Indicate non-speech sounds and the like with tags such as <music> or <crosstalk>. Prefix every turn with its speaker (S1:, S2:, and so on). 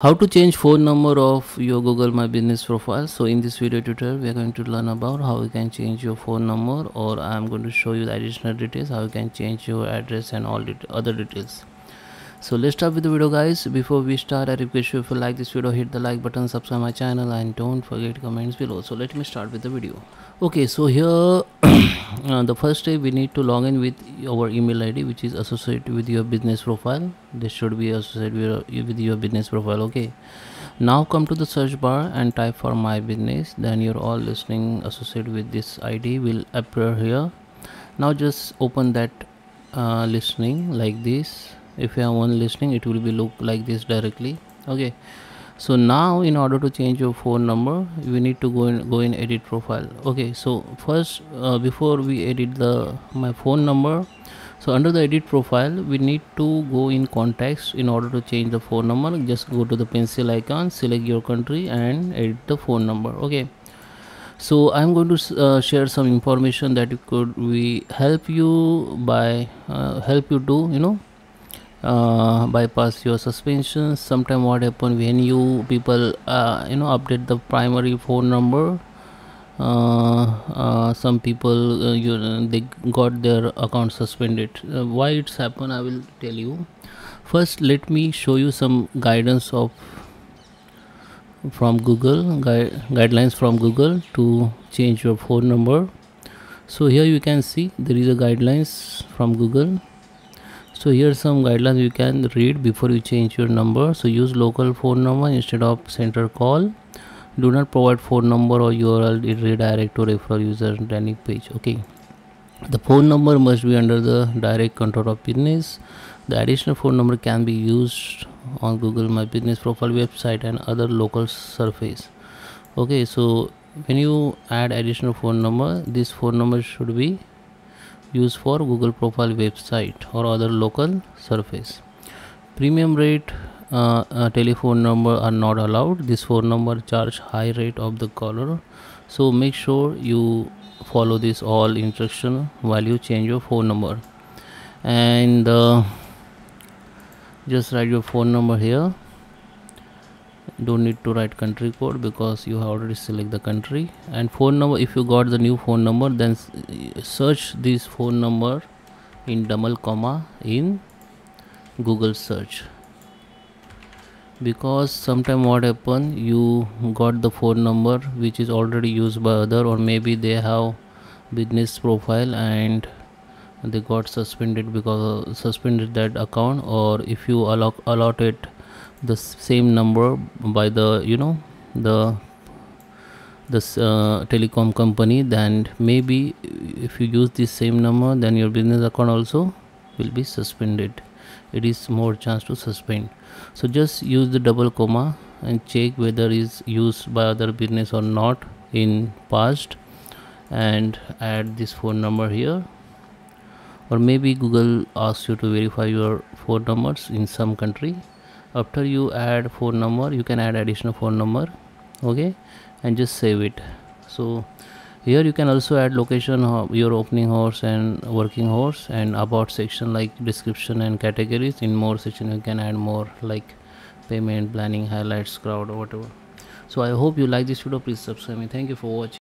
S1: how to change phone number of your google my business profile. So in this video tutorial we are going to learn about how you can change your phone number or i'm going to show you the additional details how you can change your address and all the other details. So let's start with the video guys. Before we start i request you if you like this video hit the like button subscribe my channel and don't forget comments below. So let me start with the video. Okay so here <clears throat> uh, the first step we need to log in with our email id which is associated with your business profile. This should be associated with your, with your business profile okay? Now come to the search bar and type for my business. Then your all listening associated with this id will appear here. Now just open that uh, listening like this. If you have one listening it will be look like this directly okay so now in order to change your phone number we need to go in go in edit profile. Okay so first uh, before we edit the my phone number so under the edit profile we need to go in context in order to change the phone number. Just go to the pencil icon select your country and edit the phone number. Okay. So i'm going to uh, share some information that could we help you by uh, help you to you know uh, bypass your suspension. Sometime what happen when you people uh, you know update the primary phone number uh, uh some people uh, you they got their account suspended. Uh, why it's happened i will tell you. First let me show you some guidance of from google gui guidelines from google to change your phone number. So here you can see there is a guidelines from google so here some guidelines you can read before you change your number. So use local phone number instead of center call. Do not provide phone number or url redirect to refer user landing page. Okay. The phone number must be under the direct control of business. The additional phone number can be used on google my business profile website and other local surface. Okay. So when you add additional phone number this phone number should be used for Google profile website or other local surface. Premium rate uh, uh, telephone number are not allowed. This phone number charge high rate of the caller. So make sure you follow this all instruction while you change your phone number. And uh, just write your phone number here don't need to write country code because you have already select the country. And phone number if you got the new phone number then search this phone number in double comma in google search. Because sometime what happen you got the phone number which is already used by other or maybe they have business profile and they got suspended because suspended that account or if you allot allotted the same number by the you know the this uh, telecom company then maybe if you use the same number then your business account also will be suspended. It is more chance to suspend. So just use the double comma and check whether is used by other business or not in past and add this phone number here. Or maybe google asks you to verify your phone numbers in some country after you add phone number you can add additional phone number okay and just save it. So here you can also add location of your opening hours and working hours and about section like description and categories. In more section you can add more like payment planning highlights crowd or whatever. So i hope you like this video. Please subscribe me. Thank you for watching